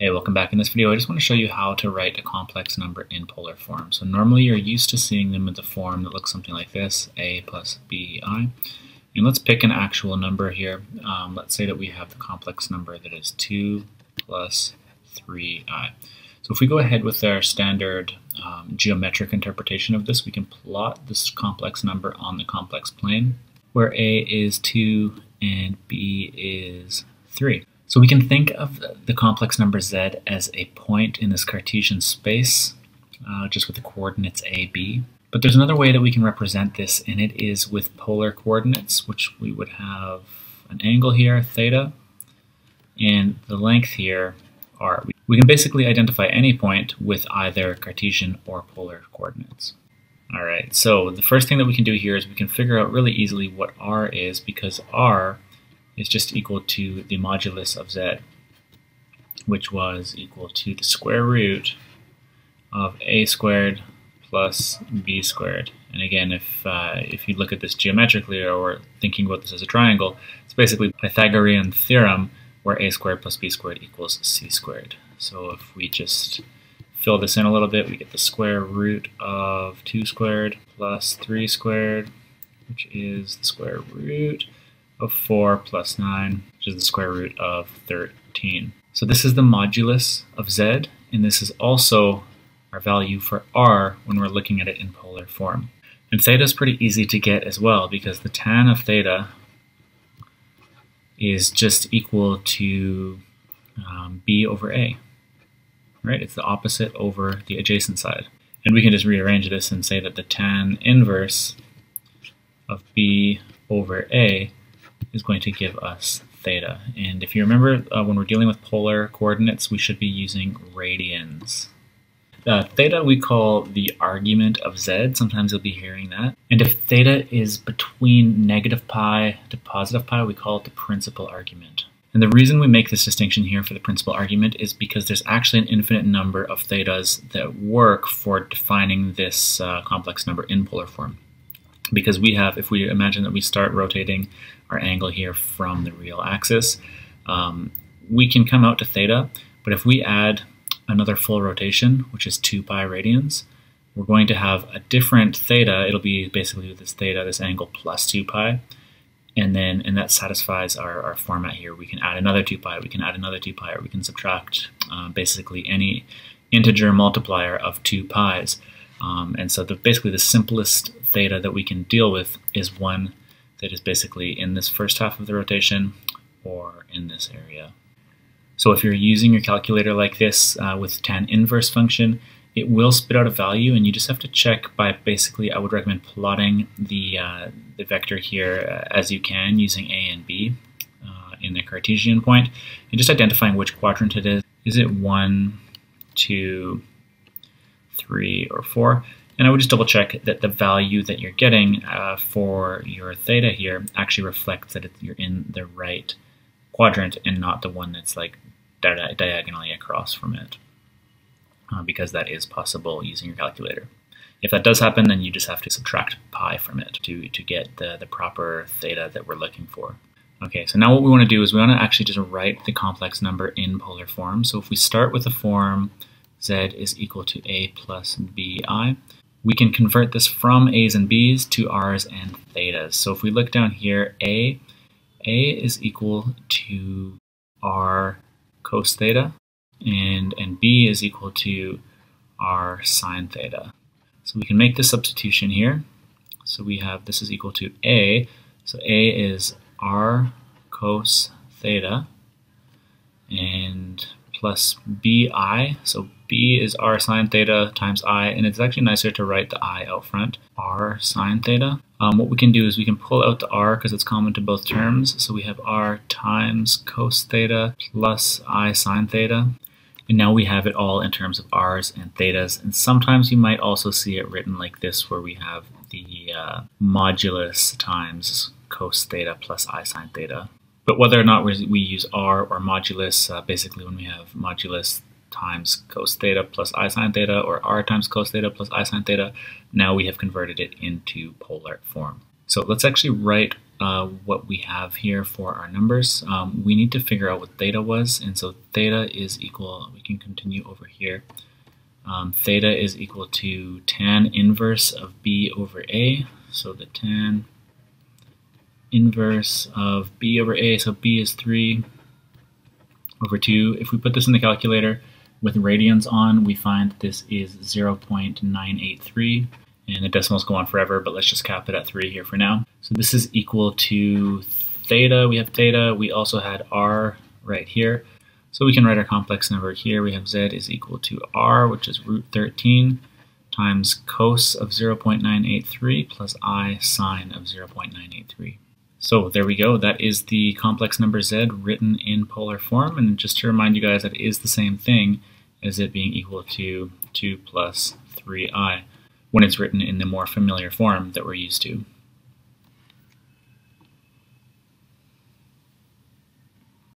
Hey, welcome back. In this video, I just want to show you how to write a complex number in polar form. So normally you're used to seeing them in the form that looks something like this, a plus bi. And let's pick an actual number here. Um, let's say that we have the complex number that is 2 plus 3i. So if we go ahead with our standard um, geometric interpretation of this, we can plot this complex number on the complex plane, where a is 2 and b is 3. So we can think of the complex number z as a point in this Cartesian space, uh, just with the coordinates a, b. But there's another way that we can represent this, and it is with polar coordinates, which we would have an angle here, theta, and the length here, r. We can basically identify any point with either Cartesian or polar coordinates. All right, so the first thing that we can do here is we can figure out really easily what r is, because r is just equal to the modulus of z, which was equal to the square root of a squared plus b squared. And again, if uh, if you look at this geometrically or thinking about this as a triangle, it's basically Pythagorean theorem where a squared plus b squared equals c squared. So if we just fill this in a little bit, we get the square root of 2 squared plus 3 squared, which is the square root of 4 plus 9, which is the square root of 13. So this is the modulus of z, and this is also our value for r when we're looking at it in polar form. And theta is pretty easy to get as well because the tan of theta is just equal to um, b over a. Right? It's the opposite over the adjacent side. And we can just rearrange this and say that the tan inverse of b over a is going to give us theta. And if you remember, uh, when we're dealing with polar coordinates, we should be using radians. Uh, theta we call the argument of z. Sometimes you'll be hearing that. And if theta is between negative pi to positive pi, we call it the principal argument. And the reason we make this distinction here for the principal argument is because there's actually an infinite number of thetas that work for defining this uh, complex number in polar form because we have, if we imagine that we start rotating our angle here from the real axis, um, we can come out to theta, but if we add another full rotation, which is 2 pi radians, we're going to have a different theta. It'll be basically this theta, this angle plus 2 pi, and then and that satisfies our, our format here. We can add another 2 pi, we can add another 2 pi, or we can subtract uh, basically any integer multiplier of 2 pi's. Um, and so the, basically the simplest theta that we can deal with is one that is basically in this first half of the rotation or in this area. So if you're using your calculator like this uh, with tan inverse function, it will spit out a value and you just have to check by basically, I would recommend plotting the, uh, the vector here uh, as you can using A and B uh, in the Cartesian point and just identifying which quadrant it is. Is it one, two, three, or four? And I would just double check that the value that you're getting uh, for your theta here actually reflects that you're in the right quadrant and not the one that's like di diagonally across from it. Uh, because that is possible using your calculator. If that does happen, then you just have to subtract pi from it to, to get the, the proper theta that we're looking for. Okay, so now what we want to do is we want to actually just write the complex number in polar form. So if we start with the form z is equal to a plus bi, we can convert this from a's and b's to r's and thetas. So if we look down here, a, a is equal to r cos theta, and, and b is equal to r sine theta. So we can make the substitution here. So we have this is equal to a, so a is r cos theta, and plus bi, so b is r sine theta times i, and it's actually nicer to write the i out front, r sine theta. Um, what we can do is we can pull out the r because it's common to both terms, so we have r times cos theta plus i sine theta. And now we have it all in terms of r's and thetas, and sometimes you might also see it written like this where we have the uh, modulus times cos theta plus i sine theta. But whether or not we use r or modulus, uh, basically when we have modulus times cos theta plus i sine theta, or r times cos theta plus i sine theta, now we have converted it into polar form. So let's actually write uh, what we have here for our numbers. Um, we need to figure out what theta was, and so theta is equal, we can continue over here. Um, theta is equal to tan inverse of b over a, so the tan inverse of b over a, so b is 3 over 2. If we put this in the calculator with radians on, we find this is 0.983, and the decimals go on forever, but let's just cap it at 3 here for now. So this is equal to theta, we have theta, we also had r right here, so we can write our complex number here. We have z is equal to r, which is root 13, times cos of 0.983 plus i sine of 0.983. So there we go. That is the complex number z written in polar form. And just to remind you guys, that is the same thing as it being equal to 2 plus 3i when it's written in the more familiar form that we're used to.